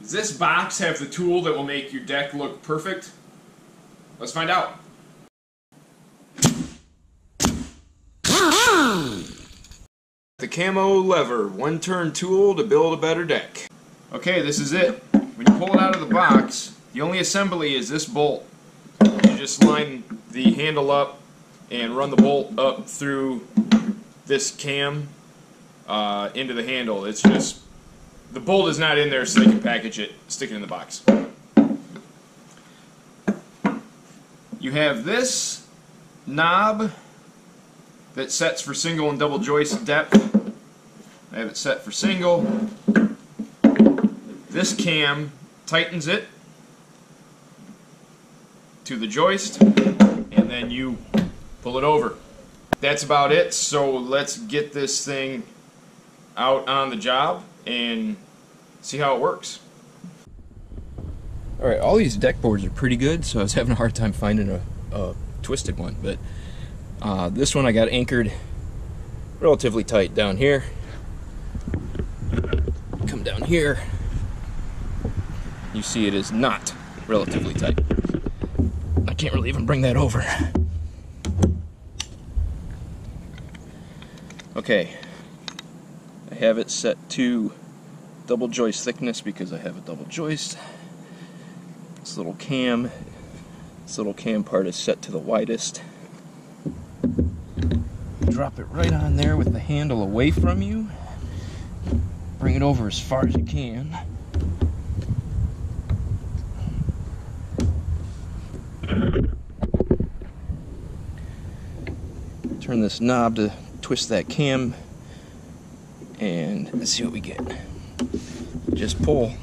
Does this box have the tool that will make your deck look perfect? Let's find out. The camo lever, one turn tool to build a better deck. Okay, this is it. When you pull it out of the box, the only assembly is this bolt. You just line the handle up and run the bolt up through this cam uh, into the handle. It's just the bolt is not in there so they can package it, stick it in the box. You have this knob that sets for single and double joist depth. I have it set for single. This cam tightens it to the joist and then you pull it over. That's about it, so let's get this thing out on the job and see how it works. Alright, all these deck boards are pretty good, so I was having a hard time finding a, a twisted one, but uh, this one I got anchored relatively tight down here. Come down here, you see it is not relatively tight. I can't really even bring that over. Okay, I have it set to double joist thickness because I have a double joist. This little cam, this little cam part is set to the widest. Drop it right on there with the handle away from you. Bring it over as far as you can. Turn this knob to twist that cam and let's see what we get. Just pull.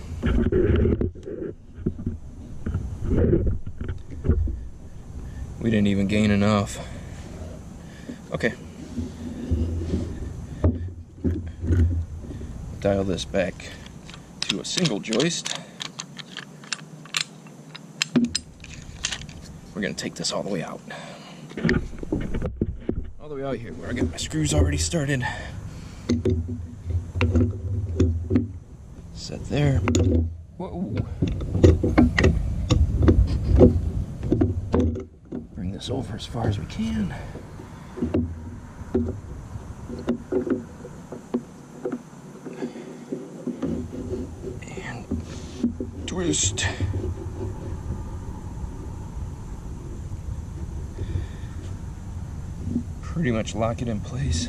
We didn't even gain enough. Okay. Dial this back to a single joist. We're gonna take this all the way out. All the way out here where I got my screws already started. Set there. Whoa. Bring this over as far as we can. And twist. Pretty much lock it in place.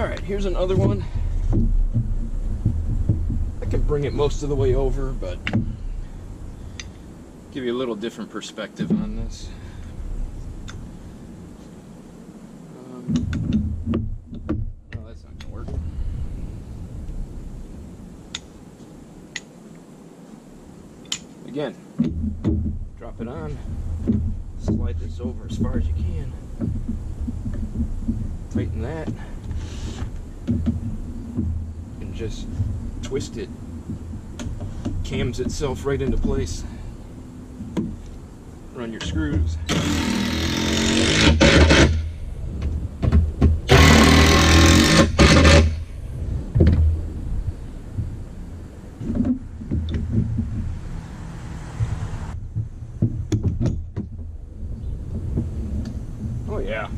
Alright, here's another one. I can bring it most of the way over, but give you a little different perspective on this. Um, that's not gonna work. Again, drop it on, slide this over as far as you can, tighten that, and just twist it. Cams itself right into place run your screws. Oh yeah.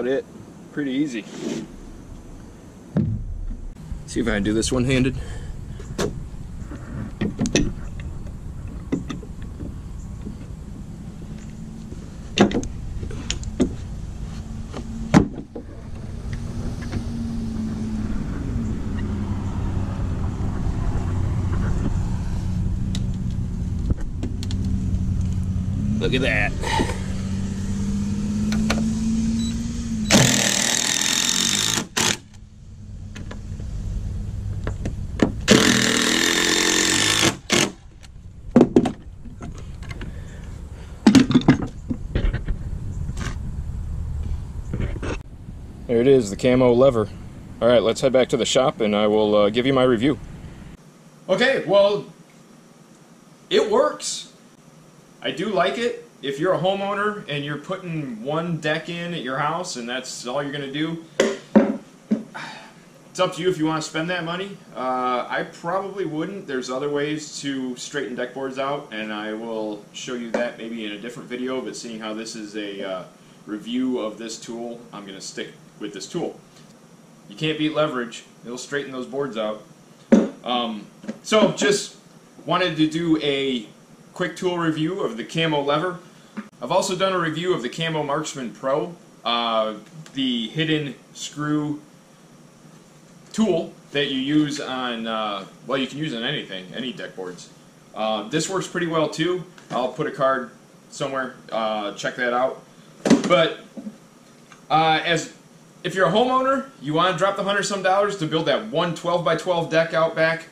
about it. Pretty easy. See if I can do this one-handed. Look at that. There it is, the camo lever. Alright, let's head back to the shop and I will uh, give you my review. Okay, well, it works. I do like it. If you're a homeowner and you're putting one deck in at your house and that's all you're going to do, it's up to you if you want to spend that money. Uh, I probably wouldn't. There's other ways to straighten deck boards out, and I will show you that maybe in a different video, but seeing how this is a uh, review of this tool, I'm going to stick with this tool. You can't beat leverage. It'll straighten those boards out. Um, so just wanted to do a quick tool review of the Camo lever. I've also done a review of the Camo Marksman Pro, uh, the hidden screw tool that you use on, uh, well you can use on anything, any deck boards. Uh, this works pretty well too. I'll put a card somewhere, uh, check that out. But uh, as if you're a homeowner, you want to drop the hundred some dollars to build that one 12 by 12 deck out back,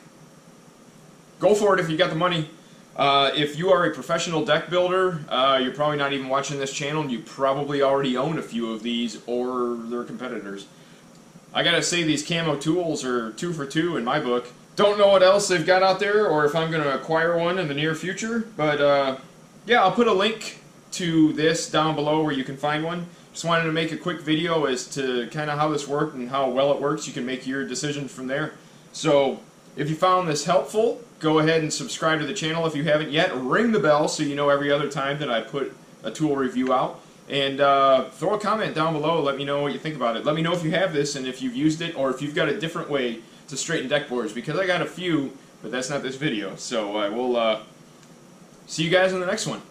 go for it if you got the money. Uh, if you are a professional deck builder, uh, you're probably not even watching this channel and you probably already own a few of these or their competitors. I gotta say these camo tools are two for two in my book. Don't know what else they've got out there or if I'm gonna acquire one in the near future, but uh, yeah, I'll put a link to this down below where you can find one. Just wanted to make a quick video as to kind of how this worked and how well it works. You can make your decision from there. So if you found this helpful, go ahead and subscribe to the channel if you haven't yet. Ring the bell so you know every other time that I put a tool review out. And uh, throw a comment down below. Let me know what you think about it. Let me know if you have this and if you've used it or if you've got a different way to straighten deck boards because I got a few, but that's not this video. So I will uh, see you guys in the next one.